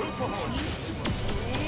corpo roxo.